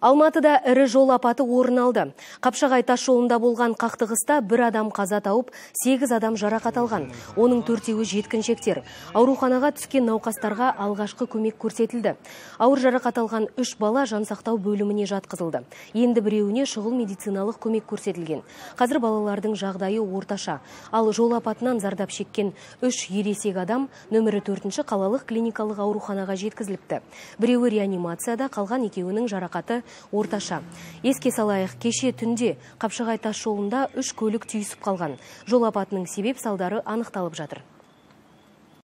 Алматыда ірі жол апаты орын алды. Қапшағай тас жолында болған қақтығыста бір адам қаза тауып, сегіз адам жарақат алған. Оның төртеуі жеткіншектер. Ауруханаға түскен науқастарға алғашқы көмек көрсетілді. Ауыр жарақат алған үш бала жансақтау бөліміне жатқызылды. Енді біреуіне шұғыл медициналық көмек көрсетілген. Қазір балалардың жағдайы орташа. Ал жол апатынан зардап шеккен үш ересек адам нөмірі төртінші қалалық клиникалық ауруханаға жеткізіліпті. Біреуі реанимацияда қалған екеуінің жарақаты орташа. Еске салайық, кеше түнде Қапшағай тас жолында үш көлік түйісіп қалған. Жол апатының себеп салдары анықталып жатыр.